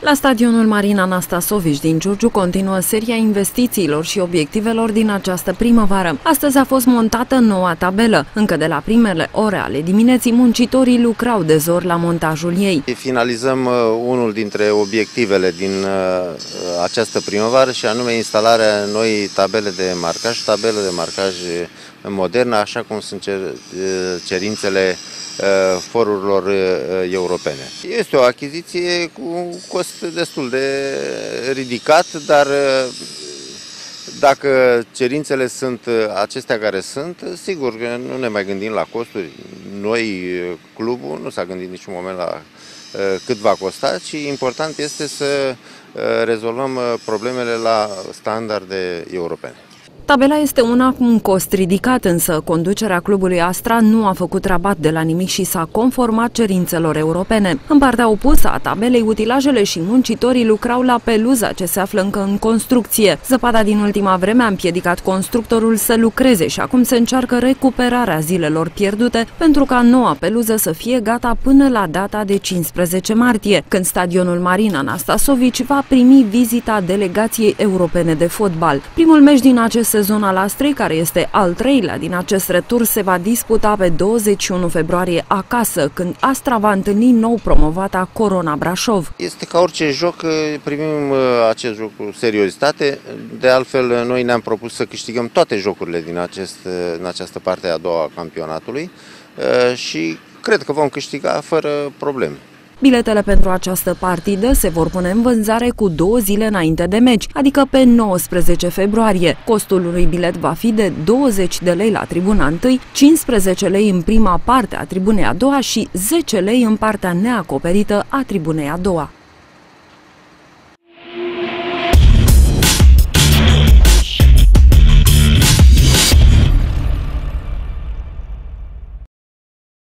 La stadionul Marina Anastasovici din Giurgiu continuă seria investițiilor și obiectivelor din această primăvară. Astăzi a fost montată noua tabelă. Încă de la primele ore ale dimineții, muncitorii lucrau de zor la montajul ei. Finalizăm uh, unul dintre obiectivele din uh, această primăvară și anume instalarea noi tabele de marcaj, tabele de marcaj modernă, așa cum sunt uh, cerințele Uh, forurilor uh, europene. Este o achiziție cu un cost destul de ridicat, dar uh, dacă cerințele sunt acestea care sunt, sigur că nu ne mai gândim la costuri. Noi, clubul, nu s-a gândit niciun moment la cât va costa, ci important este să rezolvăm problemele la standarde europene. Tabela este una cu un cost ridicat, însă conducerea clubului Astra nu a făcut rabat de la nimic și s-a conformat cerințelor europene. În partea opusă a tabelei, utilajele și muncitorii lucrau la peluza ce se află încă în construcție. Zăpada din ultima vreme a împiedicat constructorul să lucreze și acum se încearcă recuperarea zilelor pierdute pentru ca noua peluză să fie gata până la data de 15 martie, când stadionul Marina Anastasovici va primi vizita delegației europene de fotbal. Primul meci din acest sezon al Astrei, care este al treilea din acest retur, se va disputa pe 21 februarie acasă, când Astra va întâlni nou promovata Corona Brașov. Este ca orice joc, primim uh, acest joc cu seriozitate. De altfel, noi ne-am propus să câștigăm toate jocurile din acest, uh, în această parte a doua a campionatului uh, și cred că vom câștiga fără probleme. Biletele pentru această partidă se vor pune în vânzare cu două zile înainte de meci, adică pe 19 februarie. Costul unui bilet va fi de 20 de lei la tribuna 1, 15 lei în prima parte a tribunei a doua și 10 lei în partea neacoperită a tribunei a doua.